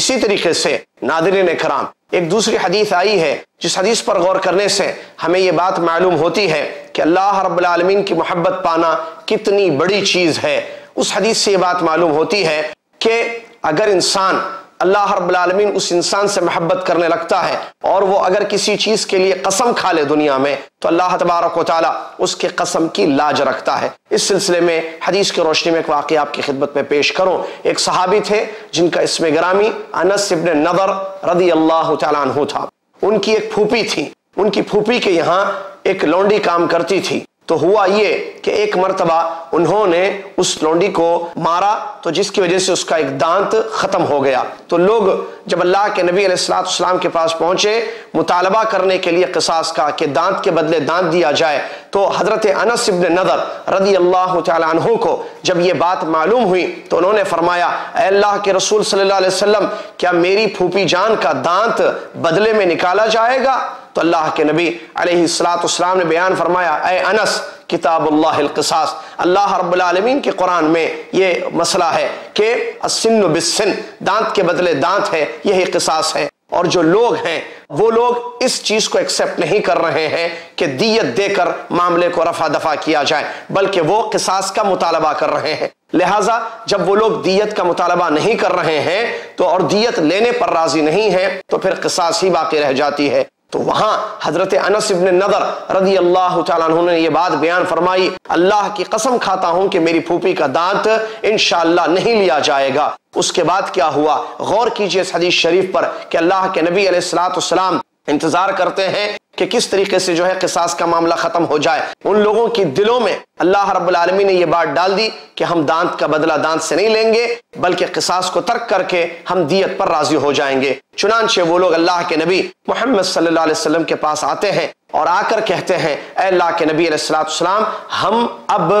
اسی طریقے سے ناظرین کرام، ایک دوسری حدیث آئی ہے جس حدیث پر غور کرنے سے ہمیں یہ بات معلوم ہوتی ہے کہ اللہ رب العالمین کی محبت پانا کتنی بڑی چیز ہے۔ اس حدیث سے یہ بات معلوم ہوتی ہے کہ اگر انسان اللہ رب العالمین اس انسان سے محبت کرنے لگتا ہے اور وہ اگر کسی چیز کے لیے قسم کھا لے دنیا میں، تو اللہ تبارک و تعالیٰ اس کے قسم کی لاج رکھتا ہے۔ اس سلسلے میں حدیث کی روشنی میں ایک واقعہ آپ کی خدمت میں پیش کروں۔ ایک صحابی تھے جن کا اسم گرامی انس ابن نظر رضی اللہ تعالیٰ عنہ تھا۔ ان کی ایک پھوپی تھی۔ ان کی پھوپی کے یہاں ایک لونڈی کام کرتی تھی۔ تو ہوا یہ کہ ایک مرتبہ انہوں نے اس لونڈی کو مارا تو جس کی وجہ سے اس کا ایک دانت ختم ہو گیا۔ تو لوگ جب اللہ کے نبی علیہ السلاۃ السلام کے پاس پہنچے مطالبہ کرنے کے لیے قصاص کا کہ دانت کے بدلے دانت دیا جائے تو حضرت انس ابن نظر رضی اللہ تعالیٰ عنہ کو جب یہ بات معلوم ہوئی تو انہوں نے فرمایا، اے اللہ کے رسول صلی اللہ علیہ وسلم، کیا میری پھوپی جان کا دانت بدلے میں نکالا جائے گا؟ تو اللہ کے نبی علیہ السلام نے بیان فرمایا، اے انس، کتاب اللہ القصاص۔ اللہ رب العالمین کے قرآن میں یہ مسئلہ ہے کہ السن بالسن، دانت کے بدلے دانت ہے یہی قصاص ہے اور جو لوگ ہیں، وہ لوگ اس چیز کو ایکسپٹ نہیں کر رہے ہیں کہ دیت دے کر معاملے کو رفع دفع کیا جائے، بلکہ وہ قصاص کا مطالبہ کر رہے ہیں۔ لہٰذا، جب وہ لوگ دیت کا مطالبہ نہیں کر رہے ہیں تو اور دیت لینے پر راضی نہیں ہے تو پھر قصاص ہی باقی رہ جاتی ہے۔ تو وہاں حضرت انس ابن نظر رضی اللہ تعالیٰ عنہ نے یہ بات بیان فرمائی، اللہ کی قسم کھاتا ہوں کہ میری پھوپی کا دانت انشاءاللہ نہیں لیا جائے گا۔ اس کے بعد کیا ہوا؟ غور کیجیے اس حدیث شریف پر کہ اللہ کے نبی علیہ السلام انتظار کرتے ہیں کہ کس طریقے سے جو ہے قصاص کا معاملہ ختم ہو جائے۔ ان لوگوں کی دلوں میں اللہ رب العالمین نے یہ بات ڈال دی کہ ہم دانت کا بدلہ دانت سے نہیں لیں گے، بلکہ قصاص کو ترک کر کے ہم دیت پر راضی ہو جائیں گے۔ چنانچہ وہ لوگ اللہ کے نبی محمد صلی اللہ علیہ وسلم کے پاس آتے ہیں اور آ کر کہتے ہیں، اے اللہ کے نبی علیہ السلام ہم اب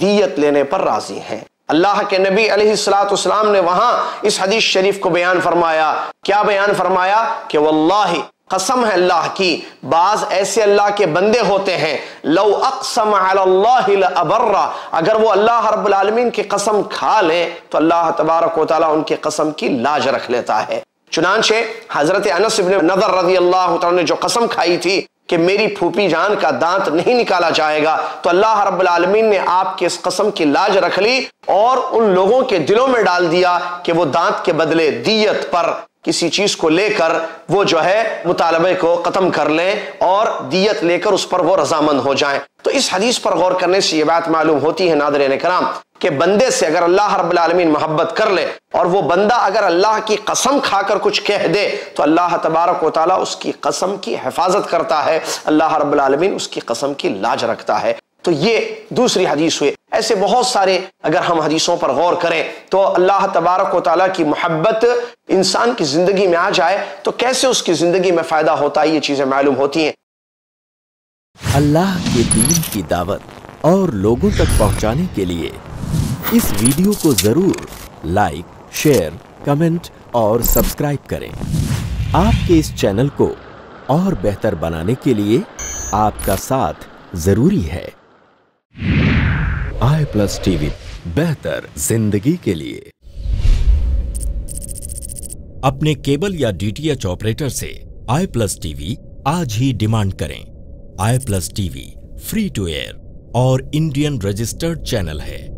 دیت لینے پر راضی ہیں۔ اللہ کے نبی علیہ السلام نے وہاں اس حدیث شریف کو بیان فرمایا۔ کیا بیان فرمایا؟ کہ واللہ قسم ہے اللہ کی، بعض ایسے اللہ کے بندے ہوتے ہیں، لو اقسم علی اللہ لابرا اگر وہ اللہ رب العالمین کی قسم کھا لیں تو اللہ تبارک و تعالیٰ ان کی قسم کی لاج رکھ لیتا ہے۔ چنانچہ حضرت انس بن نظر رضی اللہ تعالیٰ نے جو قسم کھائی تھی کہ میری پھوپی جان کا دانت نہیں نکالا جائے گا، تو اللہ رب العالمین نے آپ کے اس قسم کی لاج رکھ لی اور ان لوگوں کے دلوں میں ڈال دیا کہ وہ دانت کے بدلے دیت پر کسی چیز کو لے کر وہ جو ہے مطالبے کو ختم کر لیں اور دیت لے کر اس پر وہ رضامند ہو جائیں۔ تو اس حدیث پر غور کرنے سے یہ بات معلوم ہوتی ہے نادرین کرام کہ بندے سے اگر اللہ رب العالمین محبت کر لے اور وہ بندہ اگر اللہ کی قسم کھا کر کچھ کہہ دے تو اللہ تبارک و تعالیٰ اس کی قسم کی حفاظت کرتا ہے۔ اللہ رب العالمین اس کی قسم کی لاج رکھتا ہے۔ تو یہ دوسری حدیث ہوئے ایسے بہت سارے اگر ہم حدیثوں پر غور کریں تو اللہ تبارک و تعالیٰ کی محبت انسان کی زندگی میں آ جائے تو کیسے اس کی زندگی میں فائدہ ہوتا ہے؟ یہ چیزیں معلوم ہوتی ہیں۔ اللہ کے دین کی دعوت اور لوگوں تک پہنچانے کے لیے اس ویڈیو کو ضرور لائک، شیئر، کمنٹ اور سبسکرائب کریں۔ آپ کے اس چینل کو اور بہتر بنانے کے لیے آپ کا ساتھ ضروری ہے۔ آئی پلس ٹی وی بہتر زندگی کے لیے۔ اپنے کیبل یا ڈی ٹی ایچ آپریٹر سے آئی پلس ٹی وی آج ہی ڈیمانڈ کریں۔ I plus T V free to air اور انڈین رجسٹرڈ چینل ہے۔